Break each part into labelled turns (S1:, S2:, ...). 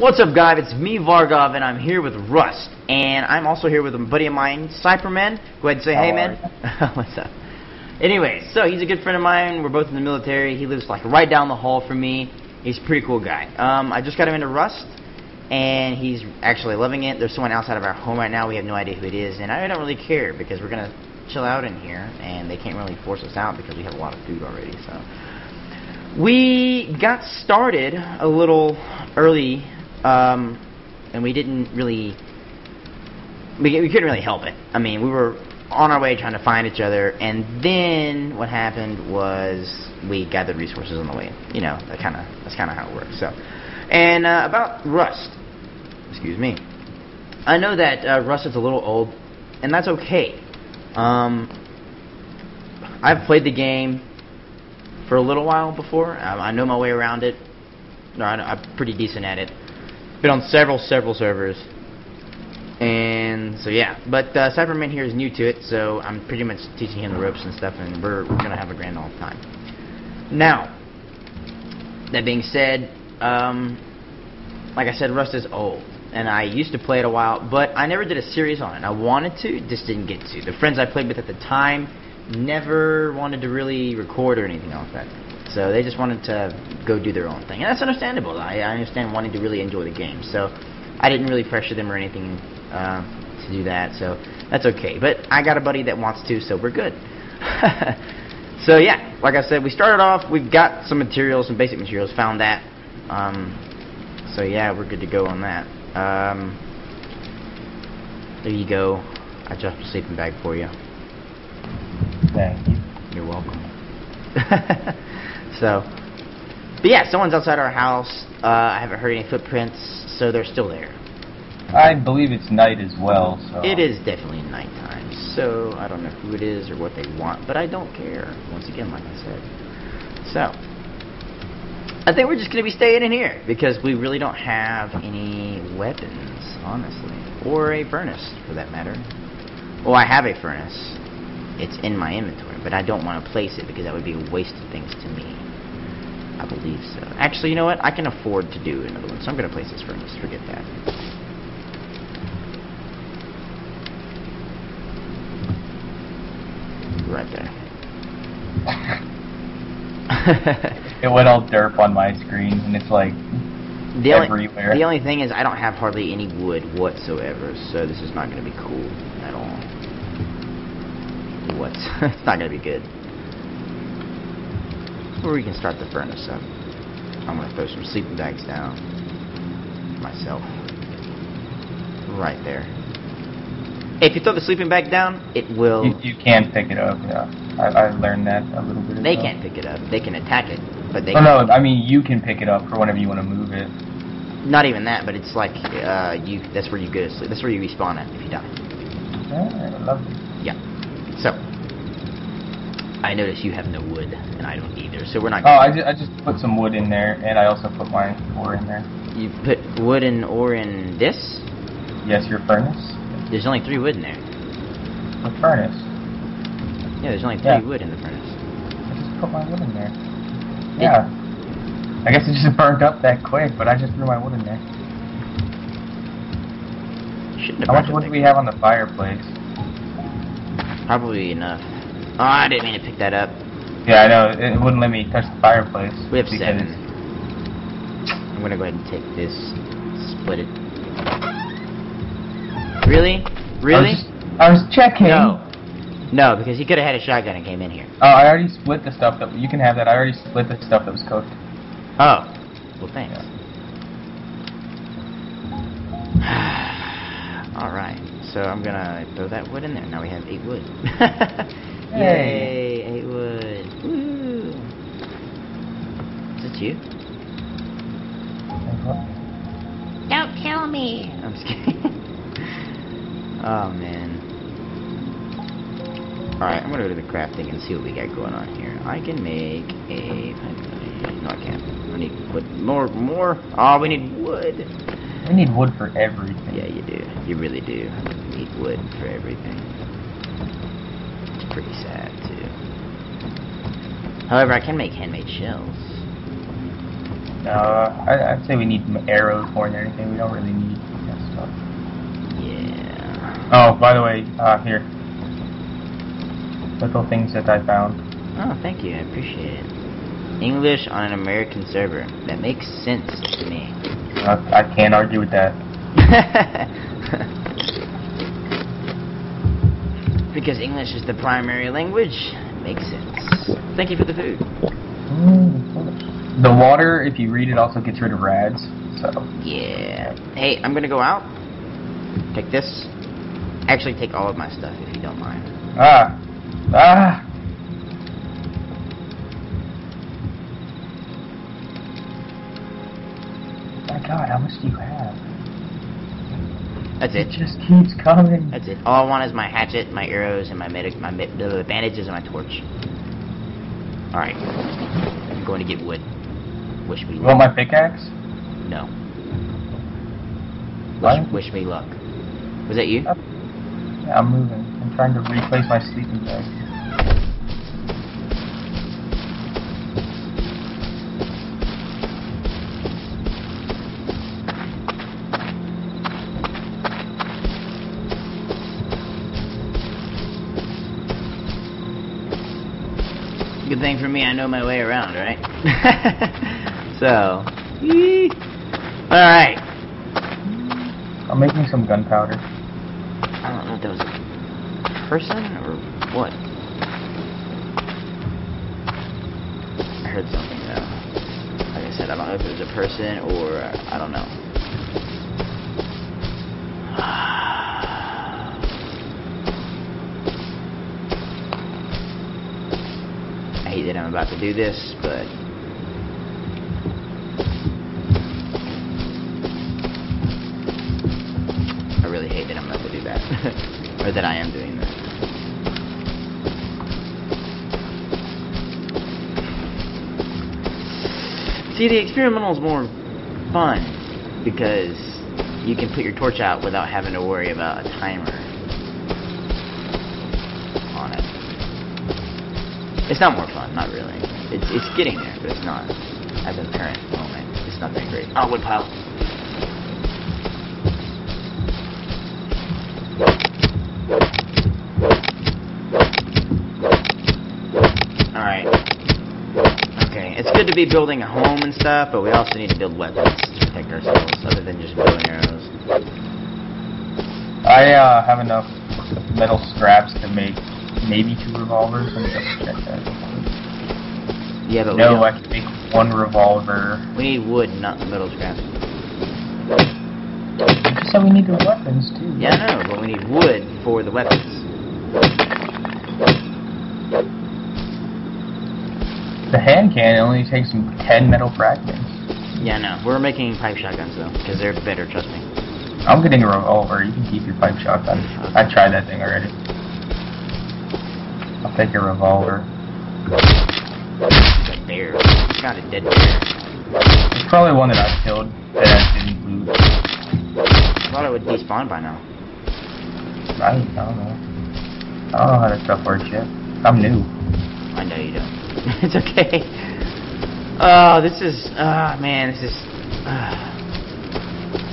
S1: What's up, guys? It's me, Vargov, and I'm here with Rust. And I'm also here with a buddy of mine, Siperman. Go ahead and say
S2: How
S1: hey, man. What's up? Anyway, so he's a good friend of mine. We're both in the military. He lives like right down the hall from me. He's a pretty cool guy. Um, I just got him into Rust, and he's actually loving it. There's someone outside of our home right now. We have no idea who it is, and I don't really care because we're gonna chill out in here, and they can't really force us out because we have a lot of food already. So we got started a little early, um, and we didn't really we, we couldn't really help it. I mean, we were on our way trying to find each other, and then what happened was we gathered resources on the way. You know, that kind of that's kind of how it works. So, and uh, about Rust, excuse me. I know that uh, Rust is a little old, and that's okay. Um, I've played the game for a little while before. Um, I know my way around it. No, I, I'm pretty decent at it. Been on several, several servers. And so yeah, but uh, Siperman here is new to it, so I'm pretty much teaching him the ropes and stuff, and we're we're gonna have a grand old time. Now, that being said, um, like I said, Rust is old, and I used to play it a while, but I never did a series on it. I wanted to, just didn't get to. The friends I played with at the time never wanted to really record or anything like that. So they just wanted to go do their own thing, and that's understandable. I, I understand wanting to really enjoy the game, so I didn't really pressure them or anything uh, to do that. So that's okay. But I got a buddy that wants to, so we're good. so yeah, like I said, we started off. We've got some materials, some basic materials. Found that. Um, so yeah, we're good to go on that. Um, there you go. I dropped a sleeping bag for you.
S2: Thank you.
S1: You're welcome. so, but yeah, someone's outside our house. Uh, I haven't heard any footprints, so they're still there.
S2: I believe it's night as well, so
S1: It is definitely nighttime, so I don't know who it is or what they want, but I don't care. Once again, like I said. So, I think we're just going to be staying in here because we really don't have any weapons, honestly, or a furnace for that matter. Well, I have a furnace. It's in my inventory, but I don't want to place it because that would be a waste of things to me. I believe so. Actually, you know what? I can afford to do another one, so I'm going to place this furnace. Forget that. Right there.
S2: it went all derp on my screen, and it's like
S1: the only,
S2: everywhere.
S1: the only thing is I don't have hardly any wood whatsoever, so this is not going to be cool at all. What? it's not going to be good. Or we can start the furnace up. I'm going to throw some sleeping bags down. Myself. Right there. If you throw the sleeping bag down, it will...
S2: you, you can pick it up. Yeah, I, I learned that a little bit.
S1: They
S2: ago.
S1: can't pick it up. They can attack it, but they
S2: Oh
S1: can't
S2: no, I mean you can pick it up for whenever you want to move it.
S1: Not even that, but it's like uh, you. That's where you go to sleep. That's where you respawn at if you die.
S2: Yeah, lovely.
S1: Yeah. So I notice you have no wood, and I don't either. So we're not.
S2: Oh, I just, I just put some wood in there, and I also put my ore in there.
S1: You put wood and ore in this.
S2: Yes, your furnace.
S1: There's only three wood in there.
S2: The furnace.
S1: Yeah, there's only three
S2: Yeah.
S1: wood in the furnace.
S2: I just put my wood in there. Yeah. I guess it just burned up that quick, but I just threw my wood in there. How much wood do we have on the fireplace?
S1: Probably enough. Oh, I didn't mean to pick that up.
S2: Yeah, I know. It wouldn't let me touch the fireplace.
S1: We have
S2: because-
S1: seven. I'm gonna go ahead and take this, split it. Really? Really?
S2: I was, just, I was checking.
S1: No. No, because he could have had a shotgun and came in here.
S2: Oh, I already split the stuff that you can have that. I already split the stuff that was cooked.
S1: Oh. Well, thanks. Alright, so I'm gonna throw that wood in there. Now we have eight wood. Yay,
S2: Yay.
S1: eight wood. Woo. Is it you?
S3: Don't kill me.
S1: I'm just kidding. oh, man. Alright, I'm gonna go to the crafting and see what we got going on here. I can make a... No, I can't. I need wood. More, more. Oh, we need wood.
S2: We need wood for everything.
S1: Yeah, you do. You really do. You need wood for everything. Pretty sad, too. However, I can make handmade shells.
S2: No, I, I'd say we need arrows more than anything. We don't really need that stuff.
S1: Yeah.
S2: Oh, by the way, uh, here. Little things that I found.
S1: Oh, thank you. I appreciate it. English on an American server. That makes sense to me.
S2: Uh, I can't argue with that.
S1: because English is the primary language. Makes sense. Thank you for the food.
S2: The water, if you read it, also gets rid of rads. So,
S1: Yeah. Hey, I'm gonna go out. Take this. Actually, take all of my stuff if you don't mind.
S2: ah, ah. My God, how much do you have?
S1: That's
S2: It
S1: it.
S2: just keeps coming.
S1: That's it. All I want is my hatchet, my arrows, and my medic, my the bandages, and my torch. All right. I'm going to get wood. Wish me
S2: You want my pickaxe?
S1: No.
S2: What?
S1: Wish, wish me luck. Was that you?
S2: Yeah, I'm moving. I'm trying to replace my sleeping bag.
S1: Thing for me, I know my way around, right? so, yee. all right.
S2: I'm making some gunpowder.
S1: I don't know if that was a person or what. I heard something though. Like I said, I don't know if it was a person or uh, I don't know. I hate that I'm about to do this, but I really hate that I'm about to do that. or that I am doing that. See, the experimental is more fun because you can put your torch out without having to worry about a timer It's not more fun, not really. It's it's getting there, but it's not. At the current moment, it's not that great. Oh, wood pile. Alright. Okay, it's good to be building a home and stuff, but we also need to build weapons to protect ourselves, other than just building arrows.
S2: I uh, have enough metal scraps to make maybe two revolvers. Let me double check that.
S1: Yeah, but
S2: No,
S1: we,
S2: I
S1: don't-
S2: can make one revolver.
S1: we need wood, not metal scraps.
S2: You just said we need the weapons too.
S1: Yeah, I know, but we need wood for the weapons.
S2: The hand cannon only takes 10 metal fragments.
S1: Yeah, no. We're making pipe shotguns though, because they're better. Trust me.
S2: I'm getting a revolver. You can keep your pipe shotgun. I tried that thing already. Take a revolver.
S1: It's a bear. Got a dead bear.
S2: It's probably one that I killed that I didn't loot.
S1: I thought it would despawn by now.
S2: I, I don't know. I don't know how that stuff works yet. I'm new.
S1: I know you don't. it's okay. Oh, this is. Ah, man, this is. ah.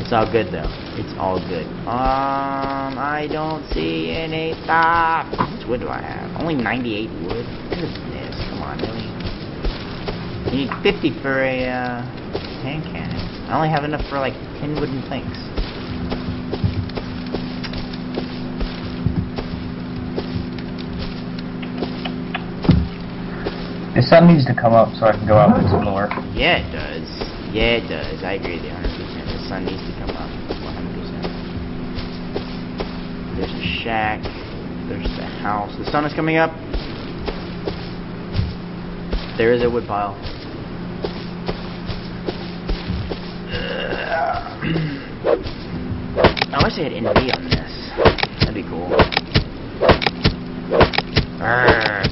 S1: It's all good though. It's all good. Um, I don't see any stop. How much wood do I have? Only 98 wood. Goodness, come on, really. You need 50 for a uh, hand cannon. I only have enough for like 10 wooden planks.
S2: The sun needs to come up so I can go out and explore.
S1: Yeah, it does. Yeah, it does. I agree with you 100%. The sun needs to come up. 100%. There's a shack. There's a house. The sun is coming up. There is a wood pile. I wish they had NV on this. That'd be cool.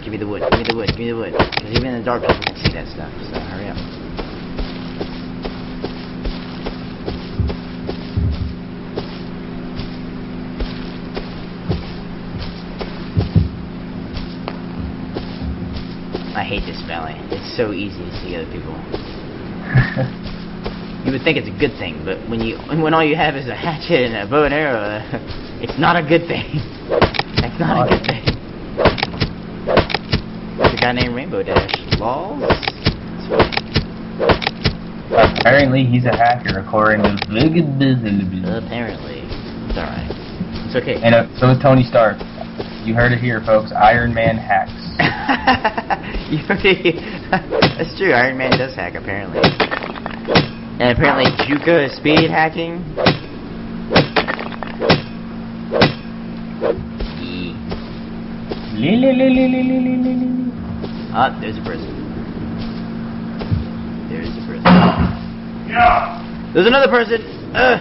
S1: Give me the wood, give me the wood, give me the wood. Because even in the dark, people can see that stuff, so hurry up. Hate this valley. It's so easy to see other people. You would think it's a good thing, but when you when all you have is a hatchet and a bow and arrow, it's not a good thing. That's not a good thing. There's a guy named Rainbow Dash. Lol.
S2: Apparently, he's a hacker, according to
S1: Apparently. It's alright. It's okay.
S2: And uh, so is Tony Stark. You heard it here, folks. Iron Man hacks.
S1: That's true, Iron Man does hack, apparently. And apparently Juka is speed hacking. Ah, oh, there's a person. There's a person.
S4: Yeah.
S1: There's another person. Uh.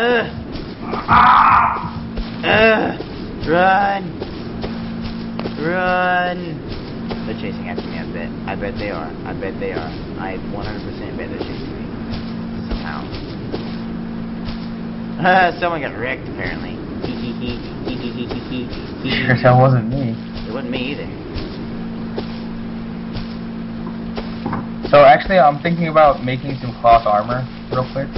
S1: Uh.
S4: Ah.
S1: Uh. Run. Run they're chasing after me. I bet. I bet they are. I bet they are. I 100% bet they're chasing me. Somehow. Someone got wrecked apparently.
S2: that wasn't me.
S1: It wasn't me either.
S2: So actually, I'm thinking about making some cloth armor real quick.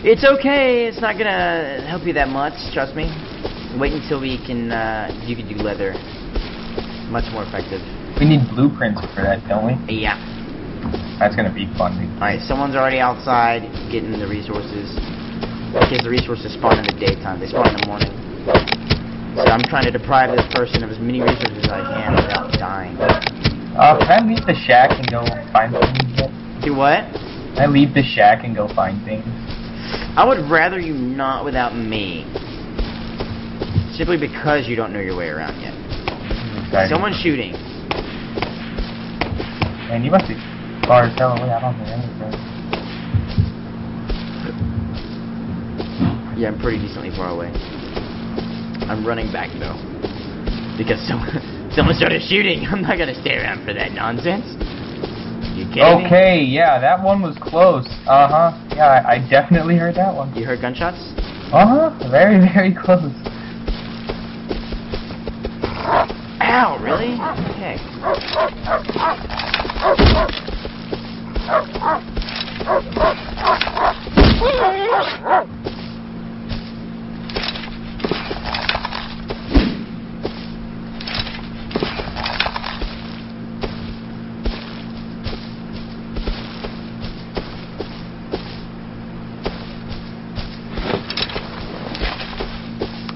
S1: It's okay. It's not gonna help you that much. Trust me. Wait until we can. Uh, you can do leather. Much more effective.
S2: We need blueprints for that, don't we?
S1: Yeah.
S2: That's gonna be fun.
S1: All right. Someone's already outside getting the resources. Because the resources spawn in the daytime. They spawn in the morning. So I'm trying to deprive this person of as many resources as I can without dying.
S2: Uh, can I leave the shack and go find things yet?
S1: Do what?
S2: Can I leave the shack and go find things?
S1: I would rather you not without me. Simply because you don't know your way around yet.
S2: Okay.
S1: Someone's shooting.
S2: Man, you must be far as hell away. I don't hear anything.
S1: Yeah, I'm pretty decently far away. I'm running back though. Because someone someone started shooting. I'm not gonna stay around for that nonsense. You kidding me?
S2: Okay, yeah, that one was close. Uh huh. Yeah, I, I definitely heard that one.
S1: You heard gunshots?
S2: Uh huh. Very, very close.
S1: Ow, really? Okay.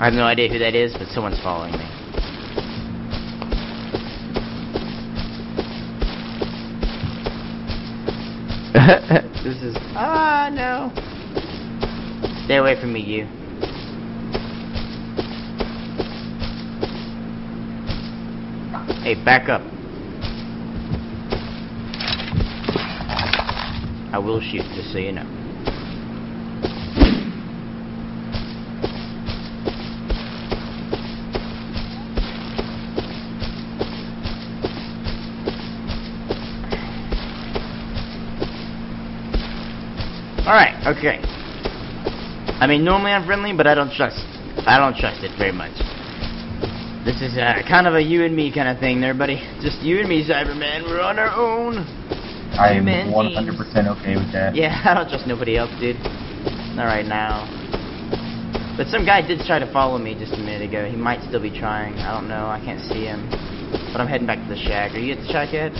S1: I have no idea who that is, but someone's following me. this is ah no. Stay away from me, you. Hey, back up. I will shoot, just so you know. Alright, okay. I mean, normally I'm friendly, but I don't trust. I don't trust it very much. This is uh, kind of a you and me kind of thing there, buddy. Just you and me, Siperman. We're on our own.
S2: I am 100% okay with that.
S1: Yeah, I don't trust nobody else, dude. Not right now. But some guy did try to follow me just a minute ago. He might still be trying. I don't know. I can't see him. But I'm heading back to the shack. Are you at the shack yet?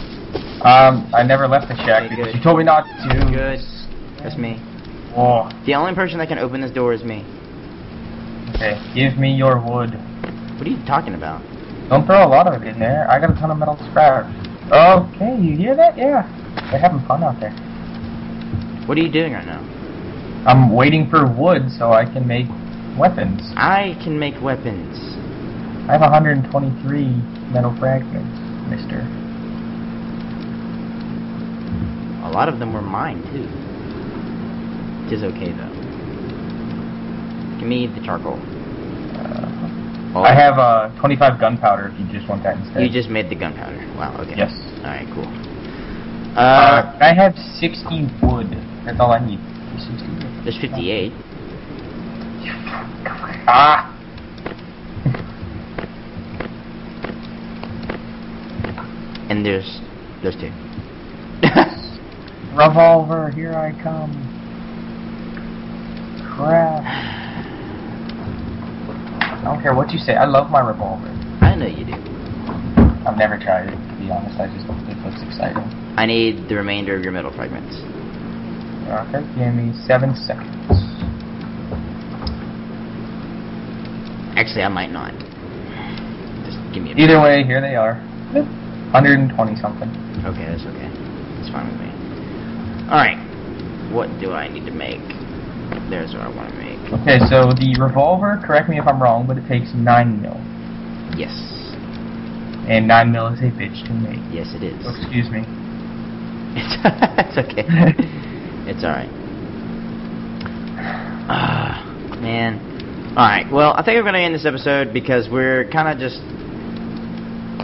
S2: Um, I never left the shack
S1: Okay,
S2: because
S1: good.
S2: you told me not to.
S1: Good. That's me.
S2: Oh,
S1: The only person that can open this door is me.
S2: okay. Give me your wood.
S1: What are you talking about?
S2: Don't throw a lot of it in there. I got a ton of metal scrap. Okay, you hear that? Yeah. They're having fun out there.
S1: What are you doing right now?
S2: I'm waiting for wood so I can make weapons.
S1: I can make weapons.
S2: I have 123 metal fragments, mister.
S1: A lot of them were mine, too. It is okay, though. Give me the charcoal.
S2: Uh,
S1: Oh,
S2: I have uh, 25 gunpowder if you just want that instead.
S1: You just made the gunpowder. Wow, okay.
S2: Yes.
S1: Alright, cool. Uh,
S2: Uh, I have 60 wood. That's all I need.
S1: there's 58.
S2: Ah!
S1: And there's, there's two.
S2: Revolver, here I come. Crap. I don't care what you say. I love my revolver.
S1: I know you do.
S2: I've never tried it, to be honest. I just it looks exciting.
S1: I need the remainder of your metal fragments.
S2: Okay, give me seven seconds.
S1: Actually, I might not. Just give me a
S2: Either way, here they are. 120 something.
S1: Okay, that's okay. That's fine with me. Alright. What do I need to make? There's what I want to make.
S2: Okay, so the revolver, correct me if I'm wrong, but it takes 9 mil.
S1: Yes.
S2: And 9 mil is a bitch to make.
S1: Yes, it is.
S2: Oh, excuse me.
S1: It's, okay. it's alright. Ah, man. Alright, well, I think I'm going to end this episode because we're kind of just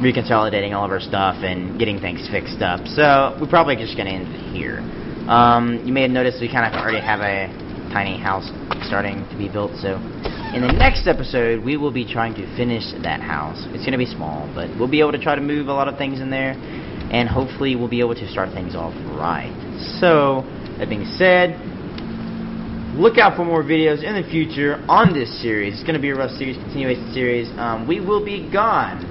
S1: reconsolidating all of our stuff and getting things fixed up. So, we're probably just going to end it here. Um, you may have noticed we kind of already have a tiny house starting to be built, so in the next episode, we will be trying to finish that house. It's going to be small, but we'll be able to try to move a lot of things in there, and hopefully we'll be able to start things off right. So, that being said, look out for more videos in the future on this series. It's going to be a rough series, continuation series. Um, we will be gone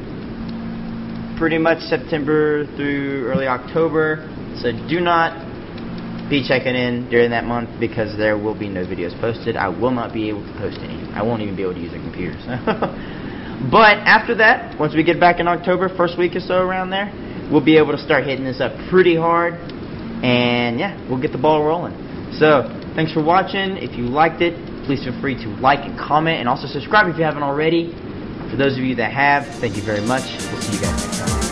S1: pretty much September through early October, so do not be checking in during that month because there will be no videos posted. I will not be able to post any. I won't even be able to use the computers. but after that, once we get back in October, first week or so around there, we'll be able to start hitting this up pretty hard. And yeah, we'll get the ball rolling. So, thanks for watching. If you liked it, please feel free to like and comment and also subscribe if you haven't already. For those of you that have, thank you very much. We'll see you guys next time.